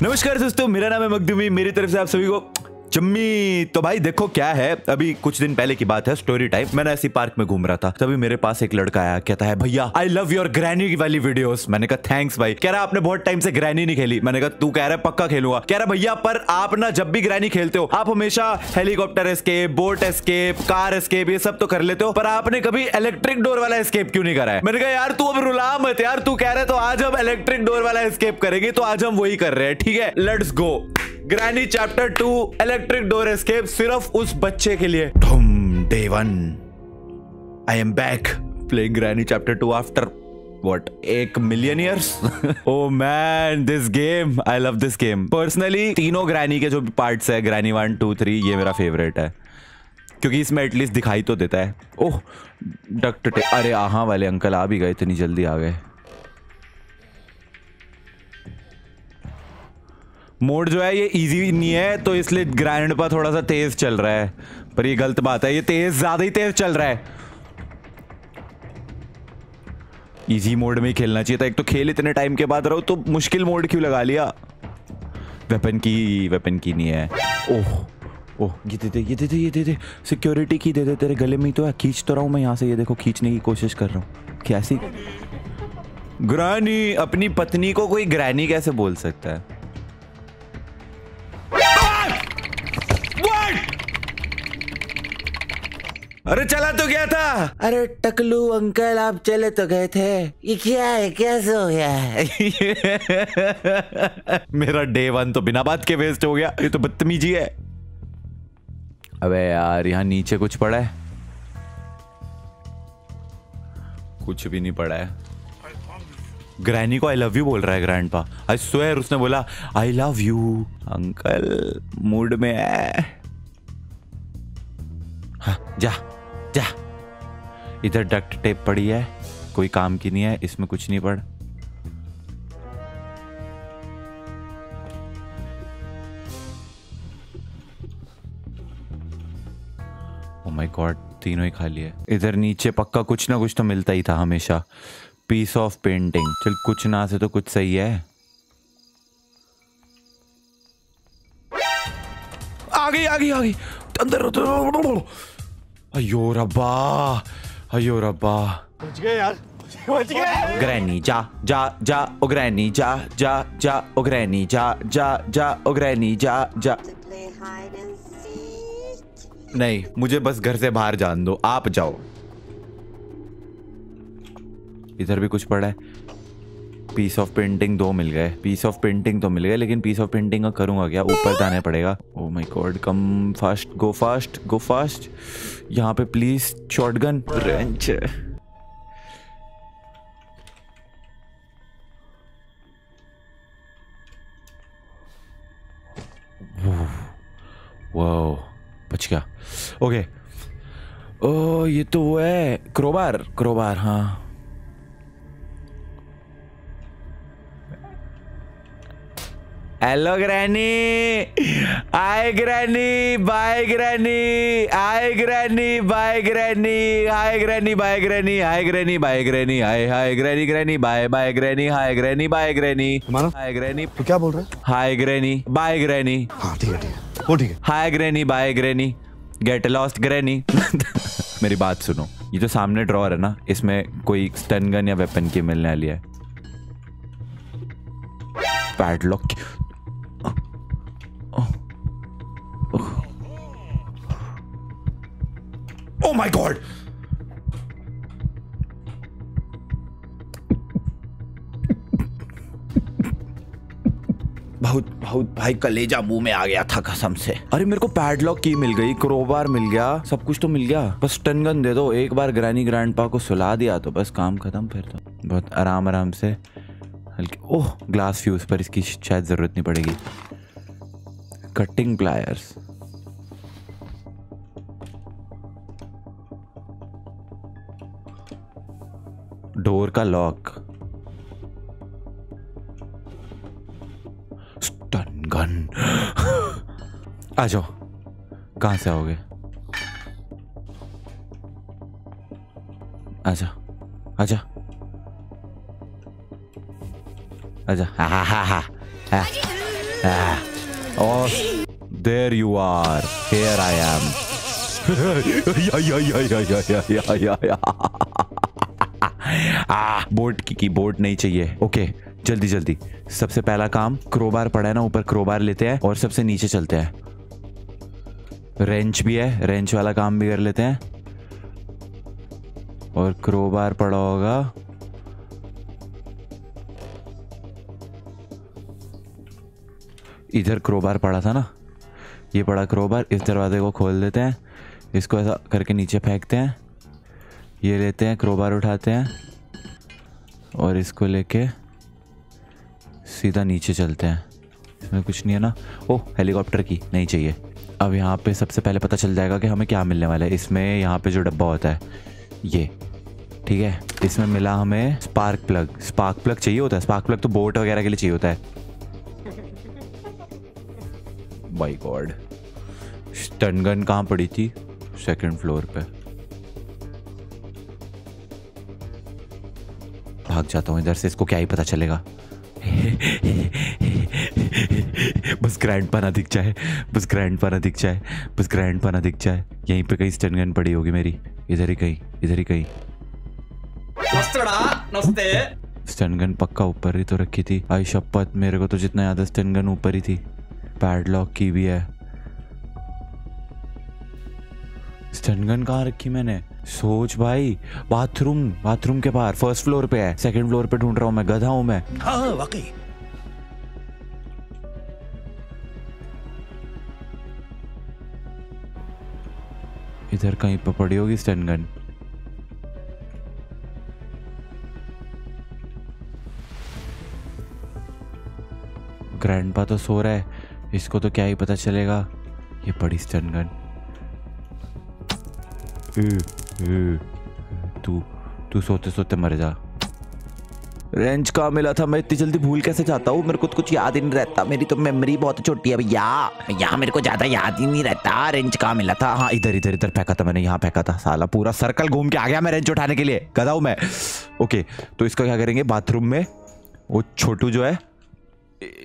नमस्कार दोस्तों मेरा नाम है मखदूमी मेरी तरफ़ से आप सभी को जम्मी तो भाई देखो क्या है। अभी कुछ दिन पहले की बात है स्टोरी टाइम मैं ऐसी पार्क में घूम रहा था, तभी मेरे पास एक लड़का आया, कहता है, भैया आई लव योर ग्रैनी वाली वीडियोस मैंने कहा थैंक्स भाई। कह रहा, आपने बहुत टाइम से ग्रैनी नहीं खेली। मैंने कहा, तू कह रहा है, पक्का खेलूँगा। कह रहा, भैया, पर आप ना जब भी ग्रैनी खेलते हो, आप हमेशा helicopter escape boat escape car escape ये सब तो कर लेते हो, पर आपने कभी इलेक्ट्रिक डोर वाला एस्केप क्यों नहीं करा है? मैंने कहा, यार, तू अब रुला मत यार, तू कह रहे तो आज हम इलेक्ट्रिक डोर वाला एस्केप करेंगे तो आज हम वही कर रहे हैं, ठीक है? Let's go granny chapter two electric door escape सिर्फ़ उस बच्चे के लिए। Day one I am back playing granny chapter two after what, एक million years oh man this game I love this game personally तीनों ग्रैनी के जो parts है, ग्रैनी वन टू थ्री ये मेरा फेवरेट है। क्योंकि इसमें एटलीस्ट दिखाई तो देता है। ओह डक्ट अरे आहा वाले अंकल आ भी गए, इतनी जल्दी आ गए। मोड जो है, ये इजी नहीं है तो इसलिए ग्राइंड पर थोड़ा सा तेज चल रहा है। पर ये गलत बात है, ये तेज, ज़्यादा ही तेज चल रहा है। इजी मोड में ही खेलना चाहिए था। एक तो खेल इतने टाइम के बाद रहो तो मुश्किल मोड क्यों लगा लिया? वेपन की वेपन की नहीं है। ओह ओह, ये दे दे, ये दे दे, ये दे दे। सिक्योरिटी की दे दे, तेरे गले में ही तो है। खींच तो रहा हूँ मैं यहाँ से। ये देखो, खींचने की कोशिश कर रहा हूँ। कैसी? ग्रानी, अपनी पत्नी को कोई ग्रैनी कैसे बोल सकता है? अरे चला तो गया था। अरे टकलू अंकल आप चले तो गए थे। ये क्या है? कैसे हो गया है? मेरा डे वन तो बिना बात के वेस्ट हो गया। ये तो बदतमीजी है। अबे यार यहाँ नीचे कुछ पड़ा है? कुछ भी नहीं पड़ा है। ग्रैनी को आई लव यू बोल रहा है ग्रैंड पा आई स्वेयर उसने बोला I love you uncle mood में है। हाँ, जा। जा। इधर डक्ट टेप पड़ी है, कोई काम की नहीं है, इसमें कुछ नहीं पड़। माय गॉड तीनों ही खाली है। इधर नीचे पक्का कुछ ना कुछ तो मिलता ही था हमेशा। पीस ऑफ़ पेंटिंग चल, कुछ ना से तो कुछ सही है। आ गई आ गई आ गई। अंदर अयो रब्बा अयो रब्बा। बच गए यार। बच गए। ग्रैनी जा जा जा ओ ग्रैनी जा जा जा ओ ग्रैनी जा जा जा ओ ग्रैनी जा जा. नहीं मुझे बस घर से बाहर जान दो आप जाओ। इधर भी कुछ पड़ा है। पीस ऑफ़ पेंटिंग दो मिल गए। पीस ऑफ़ पेंटिंग तो मिल गए, लेकिन पीस ऑफ़ पेंटिंग का करूँगा क्या? ऊपर जाना पड़ेगा। ओ my god come fast go fast go fast यहाँ पे प्लीज़ शॉटगन रेंच वाओ बच गया। ओके ओ ये तो वो है क्रोबार क्रोबार हाँ। Hello granny hi granny bye granny hi granny bye granny hi granny bye granny hi granny bye granny hi hi granny granny bye bye granny hi granny bye granny hi granny तो क्या बोल रहा है? Hi granny bye granny हाँ ठीक है ठीक है। वो ठीक है। Hi granny bye granny get lost granny मेरी बात सुनो। ये जो सामने ड्रॉर है ना इसमें कोई स्टन गन या वेपन की मिलने वाली है। पैडलॉक ओ माय गॉड बहुत बहुत भाई कलेजा मुँह में आ गया था कसम से। अरे मेरे को पैडलॉक की मिल गई क्रोबार मिल गया सब कुछ तो मिल गया। बस टनगन दे दो एक बार ग्रैनी ग्रैंडपा को सुला दिया तो बस काम खत्म फिर तो। बहुत आराम आराम से हल्के ओह ग्लास फ्यूज पर इसकी शायद ज़रूरत नहीं पड़ेगी। कटिंग प्लायर्स डोर का लॉक। स्टन गन आ जाओ। कहाँ से आओगे? आजा आजा आजा हा हा हा हा। और there you are here I am board की की बोर्ड नहीं चाहिए। ओके जल्दी जल्दी। सबसे पहला काम क्रोबार पड़ा है ना, ऊपर क्रोबार लेते हैं और सबसे नीचे चलते हैं। रेंच भी है रेंच वाला काम भी कर लेते हैं। और क्रोबार पड़ा होगा। इधर क्रोबार पड़ा था ना? ये पड़ा क्रोबार इस दरवाजे को खोल देते हैं। इसको ऐसा करके नीचे फेंकते हैं। ये लेते हैं क्रोबार उठाते हैं। और इसको लेके सीधा नीचे चलते हैं। इसमें कुछ नहीं है ना? ओह, हेलीकॉप्टर की नहीं चाहिए। अब यहाँ पे सबसे पहले पता चल जाएगा कि हमें क्या मिलने वाला है। इसमें यहाँ पे जो डब्बा होता है, ये। ठीक है? इसमें मिला हमें स्पार्क प्लग। स्पार्क प्लग चाहिए होता है? स्पार्क प्लग तो बोट वगैरह के लिए चाहिए होता है। बाई गॉड स्टन गन कहाँ पड़ी थी? सेकंड फ्लोर पे। भाग जाता हूँ इधर से इसको क्या ही पता चलेगा। बस ग्रैंड पाना दिख जाए बस ग्रैंड पाना दिख जाए बस ग्रैंड पाना दिख जाए। यहीं पे कहीं स्टन गन पड़ी होगी मेरी। इधर ही कहीं इधर ही कहीं। स्टन गन पक्का ऊपर ही तो रखी थी। आई शपथ मेरे को तो जितना याद है स्टन गन ऊपर ही थी। पैडलॉक की भी है। स्टन गन कहाँ रखी मैंने? सोच भाई बाथरूम बाथरूम के बाहर फ़र्स्ट फ्लोर पे है सेकंड फ्लोर पे ढूंढ रहा हूँ मैं गधा हूँ मैं। हाँ वाकई। इधर कहीं पर पड़ी होगी स्टन गन ग्रैंडपा तो सो रहा है इसको तो क्या ही पता चलेगा ये पड़ी स्टन गन तू तू सोते सोते मर जा। रेंज कहाँ मिला था? मैं इतनी जल्दी भूल कैसे जाता हूँ? मेरे को तो कुछ याद ही नहीं रहता। मेरी तो मेमोरी बहुत छोटी है भैया। यहाँ मेरे को ज़्यादा याद ही नहीं रहता। रेंज कहाँ मिला था? हाँ इधर इधर इधर फेंका था मैंने। यहाँ फेंका था साला। पूरा सर्कल घूम के आ गया मैं रेंज उठाने के लिए। गधा हूँ मैं। ओके तो इसका क्या करेंगे? बाथरूम में वो छोटू जो है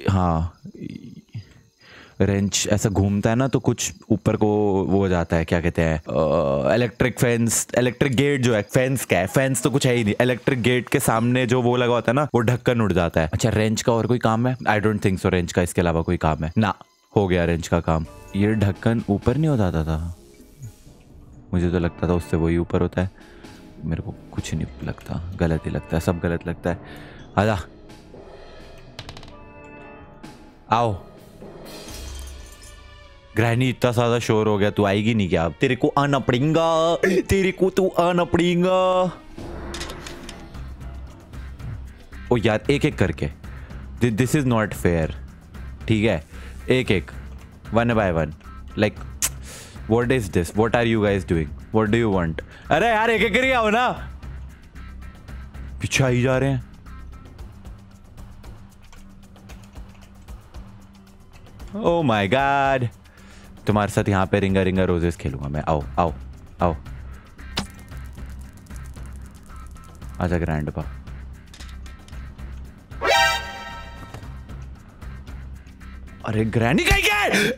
हाँ रेंच ऐसा घूमता है ना तो कुछ ऊपर को वो हो जाता है, क्या कहते हैं इलेक्ट्रिक फेंस इलेक्ट्रिक गेट जो है फेंस क्या है? फेंस तो कुछ है ही नहीं। इलेक्ट्रिक गेट के सामने जो वो लगा होता है ना, वो ढक्कन उड़ जाता है। अच्छा रेंच का और कोई काम है? I don't think so wrench का इसके अलावा कोई काम है। ना, हो गया रेंच का काम। ये ढक्कन ऊपर नहीं हो जाता था? मुझे तो लगता था उससे वही ऊपर होता है। मेरे को कुछ नहीं लगता। गलत ही लगता है, सब गलत लगता है। आजा। आओ। ग्रहणी, इतना ज़्यादा शोर हो गया, तू आएगी नहीं क्या? तेरे को आना पड़ेगा। तेरे को तू आना पड़ेगा। ओ यार एक एक करके दिस इज़ नॉट फेयर ठीक है? एक एक one by one like what is this what are you guys doing what do you want अरे यार एक एक करके आओ ना। पीछे ही जा रहे हैं। ओ माय गॉड तुम्हारे साथ यहाँ पे रिंगा रिंगा रोजेस खेलूँगा मैं। आओ आओ आओ। आजा ग्रैंड पा अरे ग्रैनी कहीं गए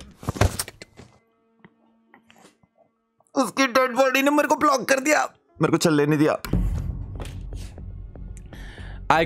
उसकी डेड बॉडी ने मेरे को ब्लॉक कर दिया। मेरे को चलने नहीं दिया। आई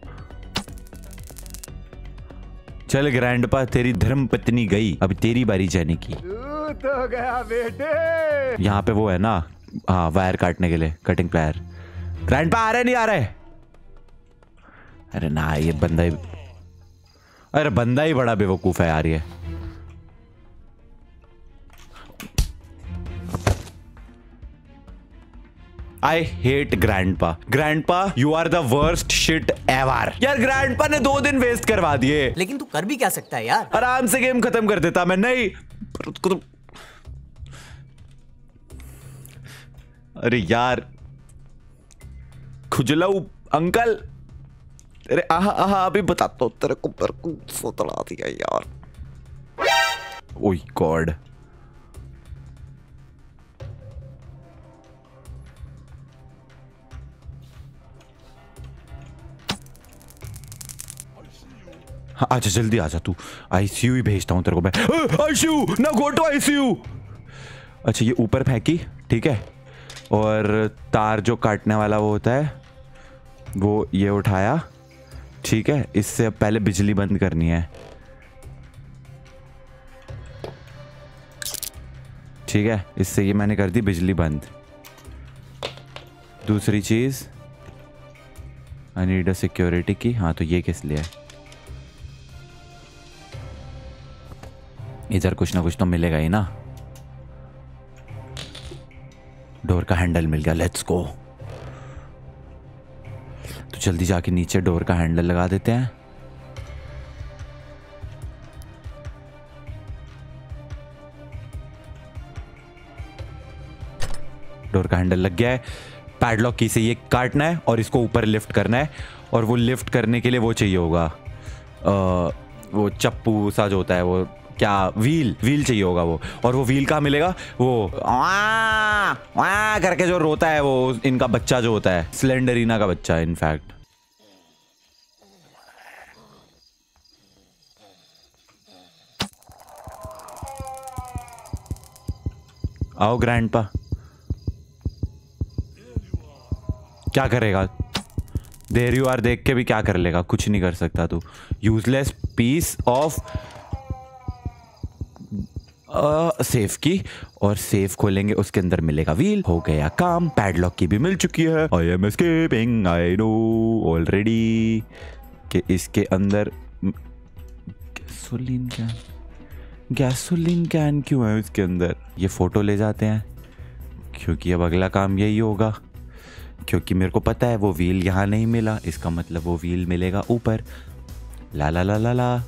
चल ग्रैंडपा तेरी धर्म पत्नी गई। अब तेरी बारी जाने की। तो गया बेटे। यहाँ पे वो है ना? हाँ वायर काटने के लिए कटिंग प्लायर ग्रैंडपा आ रहे नहीं आ रहे? अरे ना ये बंदा ही अरे बंदा ही बड़ा बेवकूफ़ है यार ये। I hate grandpa grandpa you are the worst shit ever यार ग्रैंड पा ने दो दिन वेस्ट करवा दिए। लेकिन तू कर भी क्या सकता है यार? आराम से गेम खत्म कर देता मैं नहीं। अरे यार खुजलाऊ अंकल। अरे आह आह अभी बताता हूँ तेरे को सोतला दिया यार। Oh god. आजा जल्दी आजा तू। आईसीयू ही भेजता हूँ तेरे को मैं। आईसीयू ना गो टू आईसीयू अच्छा ये ऊपर फेंकी, ठीक है? और तार जो काटने वाला वो होता है, वो ये उठाया, ठीक है? इससे अब पहले बिजली बंद करनी है। ठीक है? इससे ये मैंने कर दी, बिजली बंद। दूसरी चीज़ आई नीड अ सिक्योरिटी की हाँ तो ये किस लिए है? इधर कुछ ना कुछ तो मिलेगा ही ना। डोर का हैंडल मिल गया लेट्स गो। तो जल्दी जाके नीचे डोर का हैंडल लगा देते हैं। डोर का हैंडल लग गया है। पैडलॉक की से ये काटना है और इसको ऊपर लिफ्ट करना है और वो लिफ्ट करने के लिए वो चाहिए होगा। अ, वो चप्पू सा जो होता है वो क्या व्हील व्हील चाहिए होगा वो। और वो व्हील कहाँ मिलेगा? वो करके जो रोता है वो, इनका बच्चा जो होता है। स्लेंडरीना का बच्चा इनफैक्ट आओ ग्रैंडपा क्या करेगा? देर यू आर देख के भी क्या कर लेगा? कुछ नहीं कर सकता तू। यूजलेस पीस ऑफ़ सेफ़ की और सेफ़ खोलेंगे, उसके अंदर मिलेगा व्हील। हो गया काम। पैडलॉक की भी मिल चुकी है। I am escaping I know already कि इसके अंदर गैसोलीन कैन गैसोलीन कैन क्यों है इसके अंदर? ये फ़ोटो ले जाते हैं। क्योंकि अब अगला काम यही होगा। क्योंकि मेरे को पता है वो व्हील यहाँ नहीं मिला। इसका मतलब वो व्हील मिलेगा ऊपर। ला ला ला ला ला।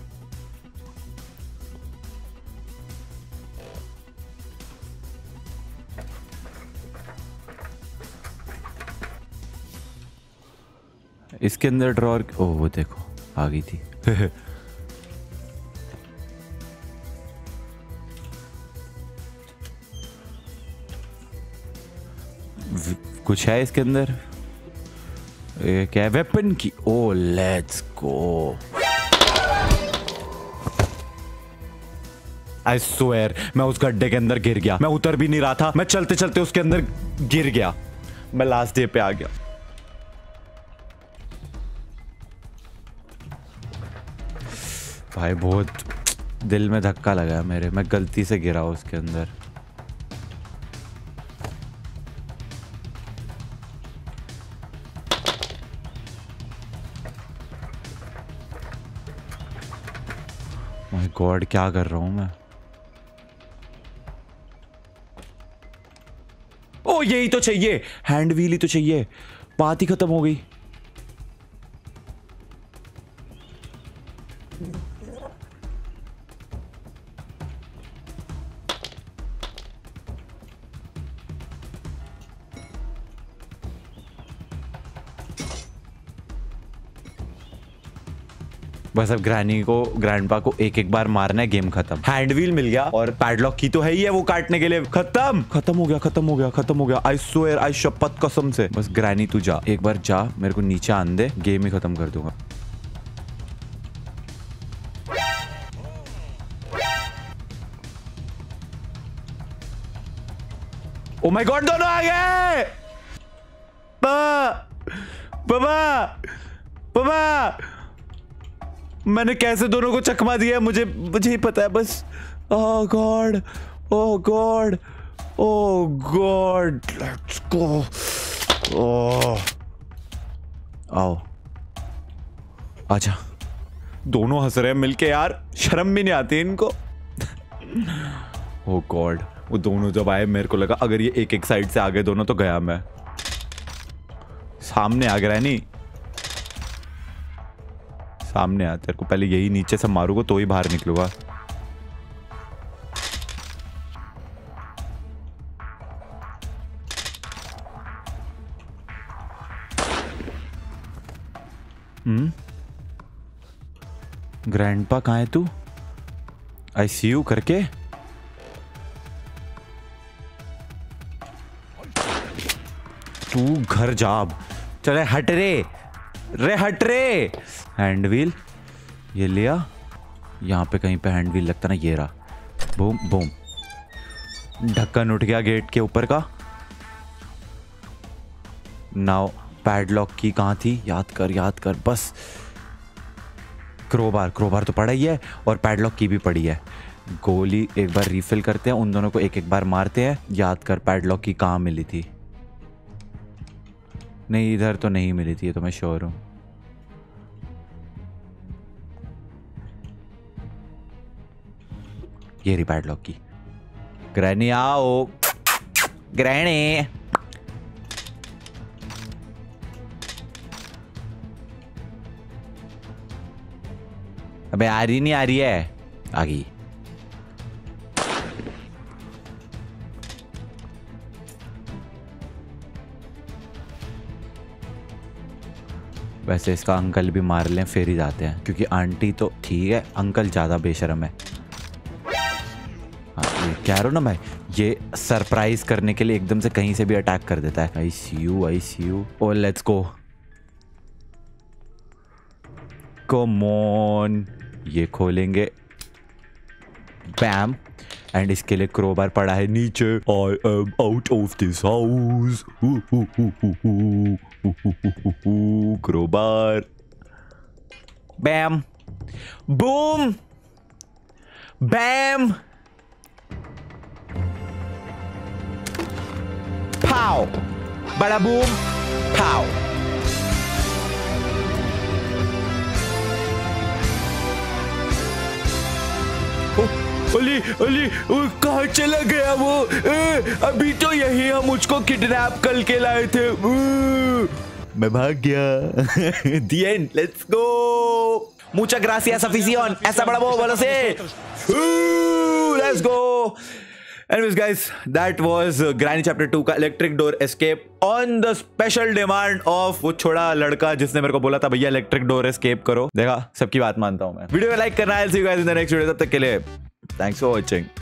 इसके अंदर ड्रॉर ओ, वो देखो, आ गई थी। कुछ है इसके अंदर? क्या है? वेपन की। ओ लेट्स गो आई स्वेयर मैं उस गड्ढे के अंदर गिर गया। मैं उतर भी नहीं रहा था। मैं चलते चलते उसके अंदर गिर गया। मैं लास्ट डे पे आ गया। भाई, बहुत दिल में धक्का लगा मेरे। मैं गलती से गिरा उसके अंदर। माय गॉड क्या कर रहा हूँ मैं? ओ, यही तो चाहिए। हैंड व्हील ही तो चाहिए। बात ही खत्म हो गई। बस अब ग्रैनी को ग्रैंडपा को एक एक बार मारना है गेम खत्म। हैंड व्हील मिल गया और पैडलॉक की तो है ही है वो काटने के लिए। खत्म! खत्म हो गया, खत्म हो गया, खत्म हो गया। आई स्वेयर आई शपथ कसम से। बस ग्रैनी तू जा। एक बार जा, मेरे को नीचे आन दे। गेम ही खत्म कर दूँगा। ओ माय गॉड दोनों आ गए! बाबा बाबा मैंने कैसे दोनों को चकमा दिया मुझे मुझे ही पता है, बस। ओह god oh god oh god let's go आओ। आजा। दोनों हंस रहे हैं मिलके यार। शर्म भी नहीं आती इनको। ओह गॉड वो दोनों जब आए, मेरे को लगा, अगर ये एक एक साइड से आ गए दोनों तो गया मैं। सामने आ गया, नहीं। सामने आ तेरे को पहले यही नीचे से मारूँगा तो ही बाहर निकलूँगा। हम्म। ग्रैंडपा कहाँ है तू? आई सी यू करके? तू घर जाब चले, हट रे। रे, हट रे। हैंड व्हील ये लिया। यहाँ पे कहीं पे हैंड व्हील लगता ना, ये रहा। बूम बूम ढक्कन उठ गया गेट के ऊपर का। नाउ पैडलॉक की कहाँ थी? याद कर याद कर, बस। क्रोबार क्रोबार तो पड़ा ही है, और पैडलॉक की भी पड़ी है। गोली एक बार रिफिल करते हैं, उन दोनों को एक एक बार मारते हैं। याद कर पैडलॉक की कहाँ मिली थी? नहीं, इधर तो नहीं मिली थी तो मैं श्योर हूँ। ये रही पैडलॉक की। ग्रहणी आओ। ग्रैनी अबे, आ रही नहीं, आ रही है। आ गई। वैसे इसका अंकल भी मार लें, फिर ही जाते हैं, क्योंकि आंटी तो ठीक है, अंकल ज़्यादा बेशरम है। कह रहा हूँ ना मैं, ये सरप्राइज़ करने के लिए एकदम से कहीं से भी अटैक कर देता है। I see you I see you oh let's go come on ये खोलेंगे। बैम एंड इसके लिए क्रोबार पड़ा है नीचे। I am out of this house crowbar bam boom bam pow बड़ा बूम पाव अली अली कहा चला गया वो? ए, अभी तो यही हम मुझको किडनैप कल के लाए थे। मैं भाग गया। दी एंड लेट्स गो मुचा ग्रासिया अफिसियन ऐसा बड़ा वो बोलो से let's go Anyways, guys, that was uh, Granny Chapter 2 का electric door escape on the special demand of वो छोड़ा लड़का जिसने मेरे को बोला था भैया इलेक्ट्रिक डोर एस्केप करो। देखा सबकी बात मानता हूँ मैं। वीडियो को लाइक करना है see guys in the next video तब तक के लिए थैंक्स फॉर वाचिंग